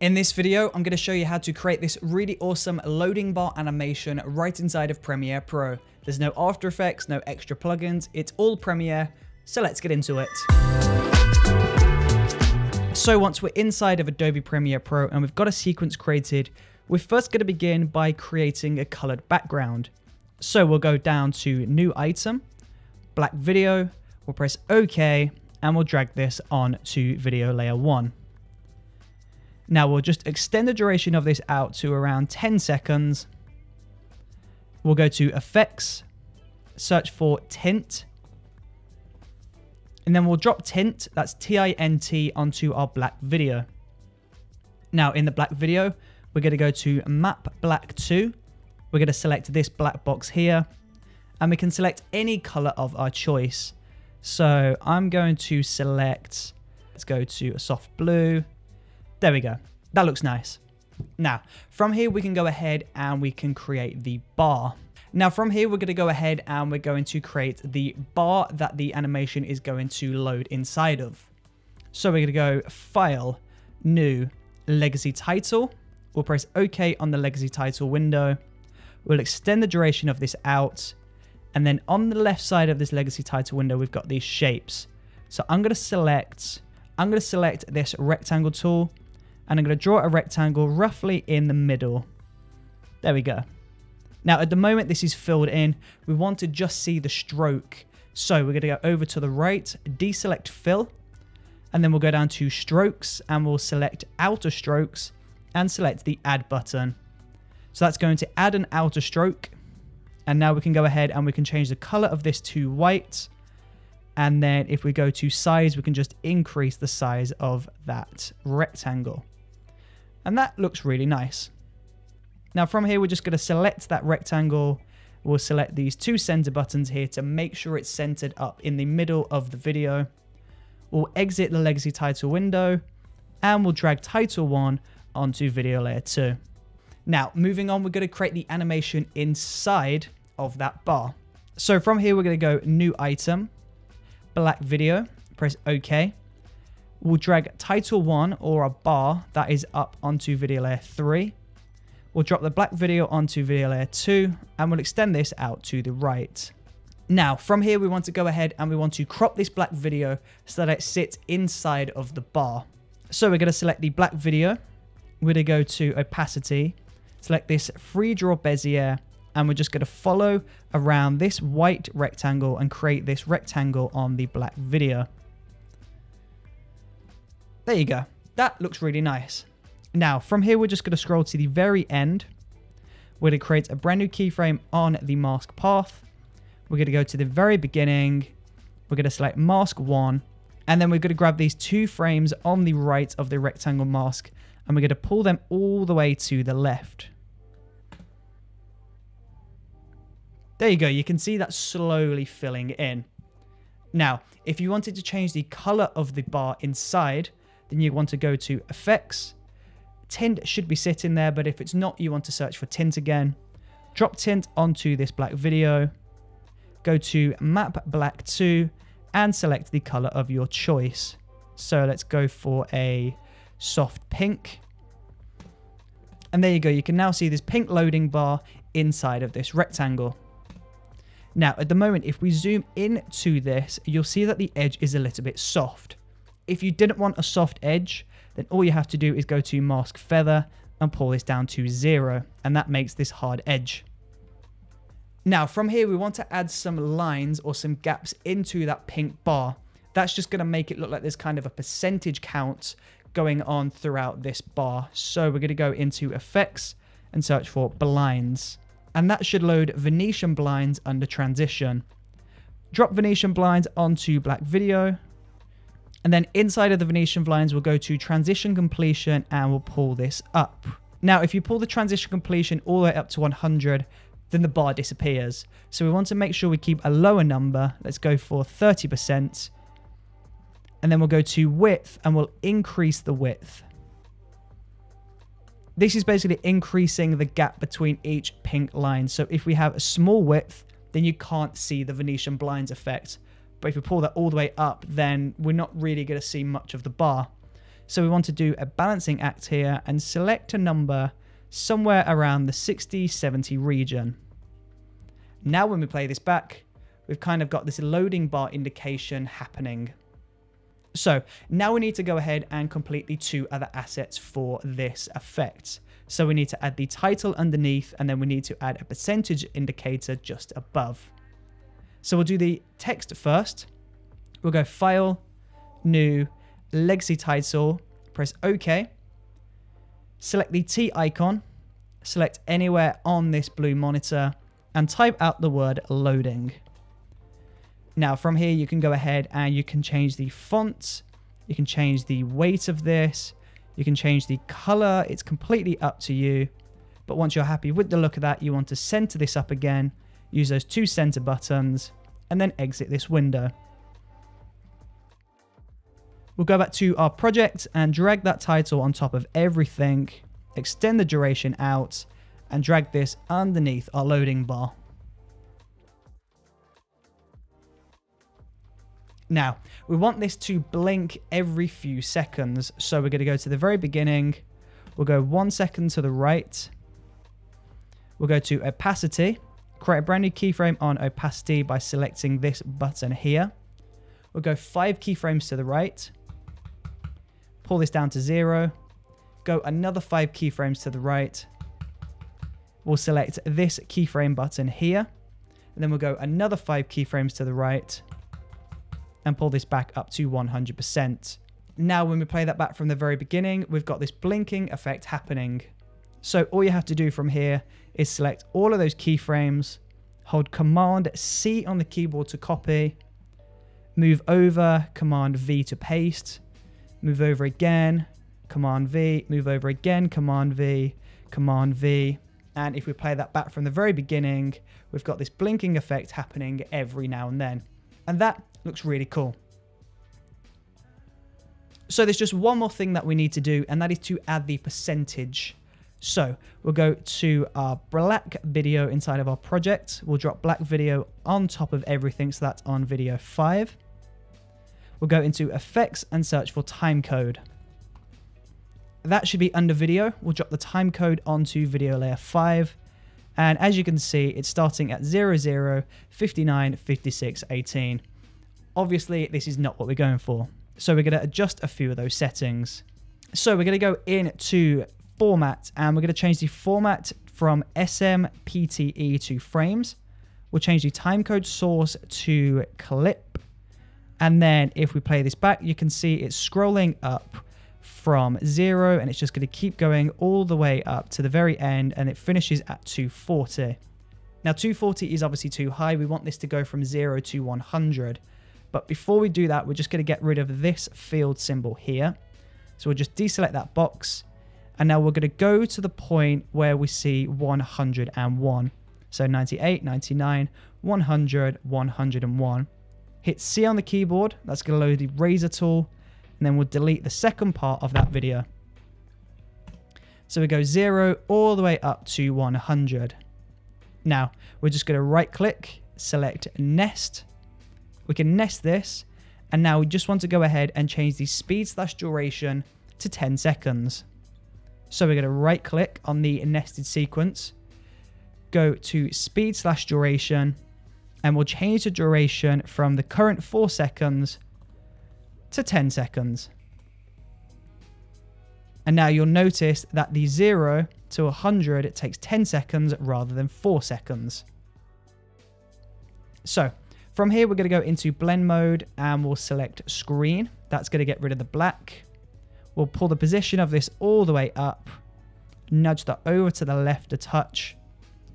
In this video, I'm going to show you how to create this really awesome loading bar animation right inside of Premiere Pro. There's no After Effects, no extra plugins, it's all Premiere, so let's get into it. So once we're inside of Adobe Premiere Pro and we've got a sequence created, we're first going to begin by creating a colored background. So we'll go down to New Item, Black Video, we'll press OK, and we'll drag this on to Video Layer 1. Now we'll just extend the duration of this out to around 10 seconds. We'll go to Effects, search for Tint, and then we'll drop Tint, that's T-I-N-T, onto our black video. Now in the black video, we're going to go to Map Black To. We're going to select this black box here, and we can select any color of our choice. So I'm going to select, let's go to a soft blue, there we go. That looks nice. Now, from here, we can go ahead and we can create the bar. Now, from here, we're going to go ahead and we're going to create the bar that the animation is going to load inside of. So we're going to go File, New, Legacy Title. We'll press OK on the Legacy Title window. We'll extend the duration of this out. And then on the left side of this Legacy Title window, we've got these shapes. So I'm going to select, I'm going to select this rectangle tool and I'm going to draw a rectangle roughly in the middle. There we go. Now, at the moment this is filled in, we want to just see the stroke. So we're going to go over to the right, deselect fill, and then we'll go down to strokes and we'll select outer strokes and select the add button. So that's going to add an outer stroke. And now we can go ahead and we can change the color of this to white. And then if we go to size, we can just increase the size of that rectangle. And that looks really nice. Now from here, we're just going to select that rectangle. We'll select these two center buttons here to make sure it's centered up in the middle of the video. We'll exit the legacy title window and we'll drag title one onto video layer two. Now, moving on, we're going to create the animation inside of that bar. So from here, we're going to go new item, black video, press OK. We'll drag title one or a bar that is up onto video layer three. We'll drop the black video onto video layer two and we'll extend this out to the right. Now from here we want to go ahead and we want to crop this black video so that it sits inside of the bar. So we're going to select the black video. We're going to go to opacity, select this free draw Bezier and we're just going to follow around this white rectangle and create this rectangle on the black video. There you go. That looks really nice. Now, from here, we're just going to scroll to the very end. We're going to create a brand new keyframe on the mask path. We're going to go to the very beginning. We're going to select mask one. And then we're going to grab these two frames on the right of the rectangle mask. And we're going to pull them all the way to the left. There you go. You can see that slowly filling in. Now, if you wanted to change the color of the bar inside, then you want to go to effects. Tint should be sitting there, but if it's not, you want to search for tint again. Drop tint onto this black video. Go to map black to and select the color of your choice. So let's go for a soft pink. And there you go. You can now see this pink loading bar inside of this rectangle. Now, at the moment, if we zoom in to this, you'll see that the edge is a little bit soft. If you didn't want a soft edge, then all you have to do is go to mask feather and pull this down to zero, and that makes this hard edge. Now from here, we want to add some lines or some gaps into that pink bar. That's just going to make it look like there's kind of a percentage count going on throughout this bar. So we're going to go into effects and search for blinds. And that should load Venetian blinds under transition. Drop Venetian blinds onto black video and then inside of the Venetian blinds, we'll go to transition completion and we'll pull this up. Now, if you pull the transition completion all the way up to 100, then the bar disappears. So we want to make sure we keep a lower number. Let's go for 30%. And then we'll go to width and we'll increase the width. This is basically increasing the gap between each pink line. So if we have a small width, then you can't see the Venetian blinds effect. But if we pull that all the way up, then we're not really going to see much of the bar. So we want to do a balancing act here and select a number somewhere around the 60, 70 region. Now when we play this back, we've kind of got this loading bar indication happening. So now we need to go ahead and complete the two other assets for this effect. So we need to add the title underneath and then we need to add a percentage indicator just above. So we'll do the text first. We'll go File, New, Legacy Title, press OK. Select the T icon, select anywhere on this blue monitor, and type out the word loading. Now from here you can go ahead and you can change the font, you can change the weight of this, you can change the color, it's completely up to you. But once you're happy with the look of that, you want to center this up again, use those two center buttons, and then exit this window. We'll go back to our project and drag that title on top of everything, extend the duration out, and drag this underneath our loading bar. Now, we want this to blink every few seconds. So we're going to go to the very beginning. We'll go one second to the right. We'll go to opacity. Create a brand new keyframe on opacity by selecting this button here. We'll go five keyframes to the right. Pull this down to zero. Go another five keyframes to the right. We'll select this keyframe button here. And then we'll go another five keyframes to the right and pull this back up to 100%. Now, when we play that back from the very beginning, we've got this blinking effect happening. So all you have to do from here is select all of those keyframes, hold Command C on the keyboard to copy, move over, Command V to paste, move over again, Command V, move over again, Command V, Command V. And if we play that back from the very beginning, we've got this blinking effect happening every now and then. And that looks really cool. So there's just one more thing that we need to do, and that is to add the percentage. So we'll go to our black video inside of our project. We'll drop black video on top of everything, so that's on video 5. We'll go into effects and search for time code. That should be under video. We'll drop the time code onto video layer 5. And as you can see, it's starting at 00, 59, 56, 18. Obviously, this is not what we're going for. So we're going to adjust a few of those settings. So we're going to go into format and we're going to change the format from SMPTE to frames. We'll change the timecode source to clip. And then if we play this back, you can see it's scrolling up from zero and it's just going to keep going all the way up to the very end and it finishes at 240. Now 240 is obviously too high. We want this to go from zero to 100. But before we do that, we're just going to get rid of this field symbol here. So we'll just deselect that box. And now we're going to go to the point where we see 101. So 98, 99, 100, 101. Hit C on the keyboard. That's going to load the razor tool. And then we'll delete the second part of that video. So we go 0 all the way up to 100. Now, we're just going to right click, select nest, we can nest this, and now we just want to go ahead and change the speed slash duration to 10 seconds. So we're going to right click on the nested sequence, go to speed slash duration, and we'll change the duration from the current 4 seconds to 10 seconds. And now you'll notice that the 0 to 100, it takes 10 seconds rather than 4 seconds. So from here, we're going to go into blend mode and we'll select screen. That's going to get rid of the black. We'll pull the position of this all the way up, nudge that over to the left a touch.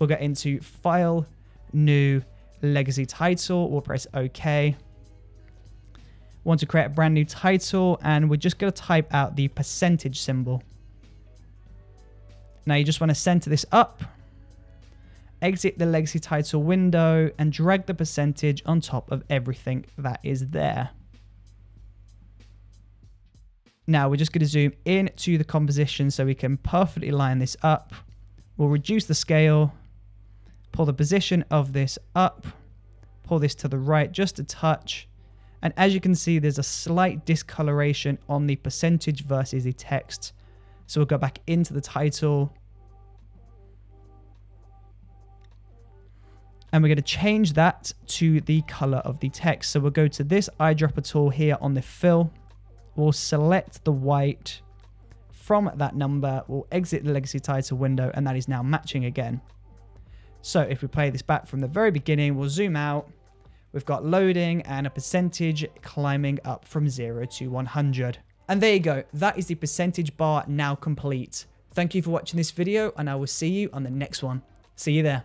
We'll get into file, new, legacy title. We'll press OK. Want to create a brand new title and we're just going to type out the percentage symbol. Now you just want to center this up exit the legacy title window and drag the percentage on top of everything that is there. Now we're just going to zoom in to the composition so we can perfectly line this up. We'll reduce the scale, pull the position of this up, pull this to the right just a touch, And as you can see, there's a slight discoloration on the percentage versus the text. So we'll go back into the title. And we're going to change that to the color of the text. So we'll go to this eyedropper tool here on the fill. We'll select the white from that number. We'll exit the legacy title window and that is now matching again. So if we play this back from the very beginning, we'll zoom out. We've got loading and a percentage climbing up from 0 to 100. And there you go. That is the percentage bar now complete. Thank you for watching this video and I will see you on the next one. See you there.